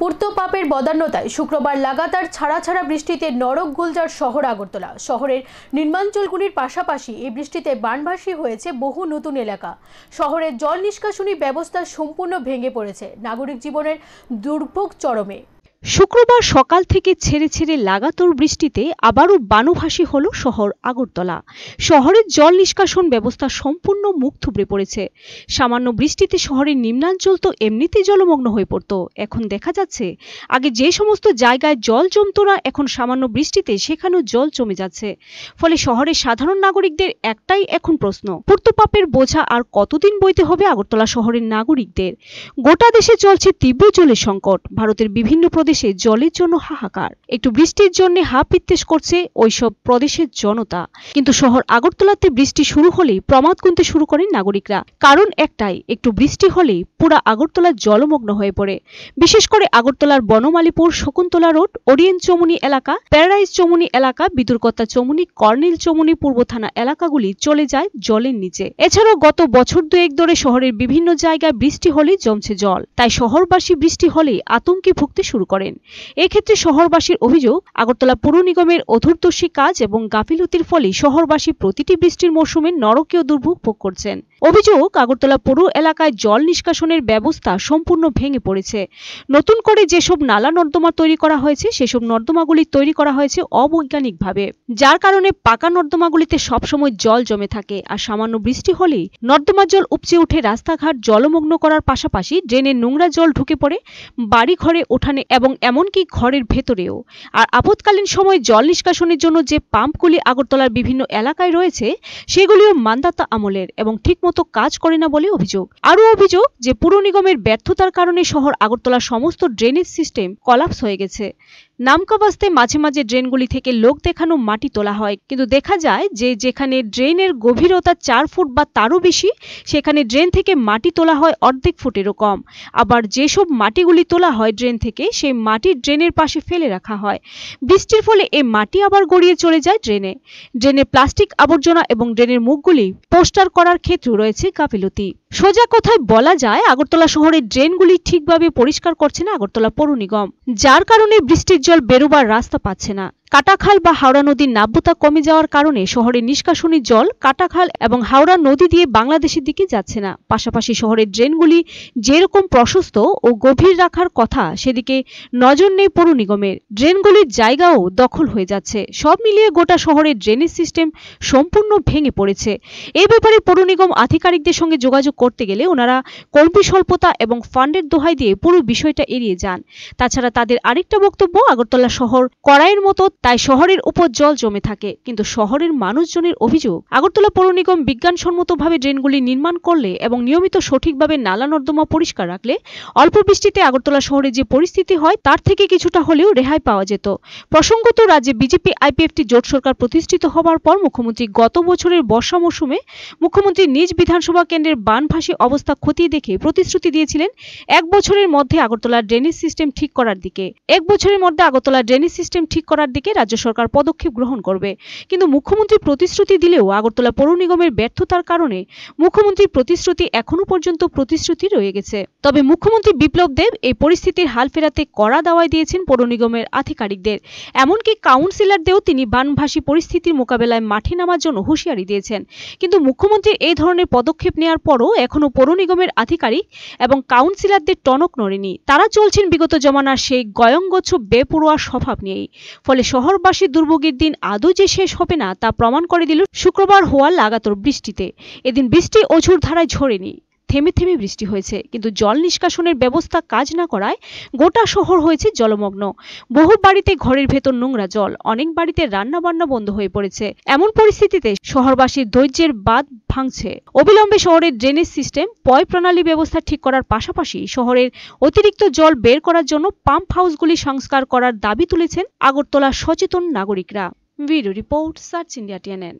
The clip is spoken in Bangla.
পূর্ত পাপের বদান্যতায় শুক্রবার লাগাতার ছাড়া ছাড়া বৃষ্টিতে নরক গুলজার শহর আগরতলা। শহরের নির্মাঞ্চলগুলির পাশাপাশি এই বৃষ্টিতে বানভাসী হয়েছে বহু নতুন এলাকা। শহরের জল নিষ্কাশনী ব্যবস্থা সম্পূর্ণ ভেঙে পড়েছে। নাগরিক জীবনের দুর্ভোগ চরমে। শুক্রবার সকাল থেকে ছেড়ে ছেড়ে লাগাতার বৃষ্টিতে আবারও বানুভাসী হল শহর আগরতলা। শহরের জল নিষ্কাশন ব্যবস্থা সম্পূর্ণ মুখ থুবড়ে পড়েছে। সামান্য বৃষ্টিতে শহরের নিম্নাঞ্চল তো এমনিতেই জলমগ্ন হয়ে পড়ত। এখন দেখা যাচ্ছে, আগে যে সমস্ত জায়গায় জল জমতো না, এখন সামান্য বৃষ্টিতে সেখানেও জল জমে যাচ্ছে। ফলে শহরের সাধারণ নাগরিকদের একটাই এখন প্রশ্ন, পূর্তপাপের বোঝা আর কতদিন বইতে হবে আগরতলা শহরের নাগরিকদের? গোটা দেশে চলছে তীব্র জলের সংকট। ভারতের বিভিন্ন প্রদেশে জলের জন্য হাহাকার। একটু বৃষ্টির জন্য হা পিত্তেশ করছে ওইসব প্রদেশের জনতা। কিন্তু শহর আগরতলাতে বৃষ্টি শুরু হলেই প্রমাদ গুনতে শুরু করেন নাগরিকরা। কারণ একটাই, একটু বৃষ্টি হলেই পুরা আগরতলা জলমগ্ন হয়ে পড়ে। বিশেষ করে আগরতলার বনমালীপুর, শকুন্তলা রোড, ওরিয়েন্ট চমুনি এলাকা, প্যারাডাইজ চমুনি এলাকা, বিদুরকত্তা চমুনি কর্নেল চমুনি পূর্ব থানা এলাকাগুলি চলে যায় জলের নিচে। এছাড়াও গত বছর দুয়েক ধরে শহরের বিভিন্ন জায়গায় বৃষ্টি হলেই জমছে জল। তাই শহরবাসী বৃষ্টি হলেই আতঙ্কে ভুগতে শুরু করেন। এক্ষেত্রে শহরবাসীর অভিযোগ, আগরতলা পুর নিগমের অধূরদর্শী কাজ এবং গাফিলতির ফলে শহরবাসী প্রতিটি বৃষ্টির মৌসুমে নরকীয় দুর্ভোগ ভোগ করছেন। অভিযোগ, আগরতলা পুর এলাকায় জল নিষ্কাশনের ব্যবস্থা সম্পূর্ণ ভেঙে পড়েছে। নতুন করে যেসব নালা নর্দমা তৈরি করা হয়েছে, সেসব নর্দমাগুলি তৈরি করা হয়েছে অবৈজ্ঞানিকভাবে। যার কারণে পাকা নর্দমাগুলিতে সবসময় জল জমে থাকে আর সামান্য বৃষ্টি হলেই নর্দমা জল উপচে উঠে রাস্তাঘাট জলমগ্ন করার পাশাপাশি ড্রেনে নোংরা জল ঢুকে পড়ে বাড়ি ঘরে ওঠানে এবং এমনকি ঘরের ভেতরেও। আর আপৎকালীন সময় জল নিষ্কাশনের জন্য যে পাম্পগুলি আগরতলার বিভিন্ন এলাকায় রয়েছে, সেগুলিও মানদাতা আমলের এবং ঠিকমতো কাজ করে না বলে অভিযোগ। আরও অভিযোগ যে পুর নিগমের ব্যর্থতার কারণে শহর আগরতলার সমস্ত ড্রেনেজ সিস্টেম কলাপস হয়ে গেছে। নামকা বাস্তে মাঝে মাঝে ড্রেনগুলি থেকে লোক দেখানো মাটি তোলা হয়। কিন্তু দেখা যায় যে যেখানে ড্রেনের গভীরতা চার ফুট বা তারও বেশি, সেখানে ড্রেন থেকে মাটি তোলা হয় অর্ধেক ফুটেরও কম। আবার যেসব মাটিগুলি তোলা হয় ড্রেন থেকে, সেই মাটি ড্রেনের পাশে ফেলে রাখা হয়। বৃষ্টির ফলে এই মাটি আবার গড়িয়ে চলে যায় ড্রেনে। ড্রেনে প্লাস্টিক আবর্জনা এবং ড্রেনের মুখগুলি পোস্টার করার ক্ষেত্রেও রয়েছে গাফিলতি। সোজা কথায় বলা যায়, আগরতলা শহরের ড্রেনগুলি ঠিকভাবে পরিষ্কার করছে না আগরতলা পৌর নিগম। যার কারণে বৃষ্টির জল বেরোবার রাস্তা পাচ্ছে না। কাটাখাল বা হাওড়া নদীর নাব্যতা কমে যাওয়ার কারণে শহরের নিষ্কাশনী জল কাটাখাল এবং হাওড়া নদী দিয়ে বাংলাদেশের দিকে যাচ্ছে না। পাশাপাশি শহরের ড্রেনগুলি যেরকম প্রশস্ত ও গভীর রাখার কথা, সেদিকে নজর নেই পৌর নিগমের। ড্রেনগুলির জায়গাও দখল হয়ে যাচ্ছে। সব মিলিয়ে গোটা শহরের ড্রেনেজ সিস্টেম সম্পূর্ণ ভেঙে পড়েছে। এ ব্যাপারে পৌর নিগম আধিকারিকদের সঙ্গে যোগাযোগ করতে গেলে ওনারা কর্মী স্বল্পতা এবং ফান্ডের দোহাই দিয়ে পুরো বিষয়টা এড়িয়ে যান। তাছাড়া তাদের আরেকটা বক্তব্য, আগরতলা শহর কড়াইয়ের মতো তাই শহরের উপর জল জমে থাকে। কিন্তু শহরের মানুষজনের অভিযোগ, আগরতলা পৌর নিগম বিজ্ঞানসম্মতভাবে ড্রেনগুলি নির্মাণ করলে এবং নিয়মিত সঠিকভাবে নালা নর্দমা পরিষ্কার রাখলে অল্প বৃষ্টিতে আগরতলা শহরে যে পরিস্থিতি হয়, তার থেকে কিছুটা হলেও রেহাই পাওয়া যেত। প্রসঙ্গত রাজ্যে বিজেপি আইপিএফটি জোট সরকার প্রতিষ্ঠিত হওয়ার পর মুখ্যমন্ত্রী গত বছরের বর্ষা মৌসুমে মুখ্যমন্ত্রী নিজ বিধানসভা কেন্দ্রের বানভাসী অবস্থা খতিয়ে দেখে প্রতিশ্রুতি দিয়েছিলেন এক বছরের মধ্যে আগরতলা ড্রেনেজ সিস্টেম ঠিক করার দিকে। এক বছরের মধ্যে আগরতলা ড্রেনেজ সিস্টেম ঠিক করার দিকে রাজ্য সরকার পদক্ষেপ গ্রহণ করবে। কিন্তু মুখ্যমন্ত্রী প্রতিশ্রুতি দিলেও আগরতলা পৌর নিগমের ব্যর্থতার কারণে মুখ্যমন্ত্রীর প্রতিশ্রুতি এখনও পর্যন্ত প্রতিশ্রুতি রয়ে গেছে। তবে মুখ্যমন্ত্রী বিপ্লব দেব এই পরিস্থিতির হাল ফেরাতে কড়া দাওয়াই দিয়েছেন পৌর নিগমের আধিকারিকদের। এমনকি কাউন্সিলরদেরও তিনি বানভাসী পরিস্থিতির মোকাবেলায় মাঠে নামার জন্য হুঁশিয়ারি দিয়েছেন। কিন্তু মুখ্যমন্ত্রীর এই ধরনের পদক্ষেপ নেওয়ার পরও এখনও পৌর নিগমের আধিকারিক এবং কাউন্সিলরদের টনক নড়েনি। তারা চলছেন বিগত জমানার সেই গয়ঙ্গচ্ছ বেপরোয়া স্বভাব নিয়েই। ফলে শহরবাসীর দুর্ভোগের দিন আদৌ যে শেষ হবে না তা প্রমাণ করে দিল শুক্রবার হওয়া লাগাতার বৃষ্টিতে। এদিন বৃষ্টি অঝুর ধারায় ঝরেনি। থেমে থেমে বৃষ্টি হয়েছে। কিন্তু জল নিষ্কাশনের ব্যবস্থা কাজ না করায় গোটা শহর হয়েছে জলমগ্ন। বহু বাড়িতে ঘরের ভেতর নোংরা জল, অনেক বাড়িতে রান্না বান্না বন্ধ হয়ে পড়েছে। এমন পরিস্থিতিতে শহরবাসীর ধৈর্যের বাদ ভাঙছে। অবিলম্বে শহরের ড্রেনেজ সিস্টেম পয় প্রণালী ব্যবস্থা ঠিক করার পাশাপাশি শহরের অতিরিক্ত জল বের করার জন্য পাম্প হাউসগুলি সংস্কার করার দাবি তুলেছেন আগরতলা সচেতন নাগরিকরা। Video report, search India, TNN.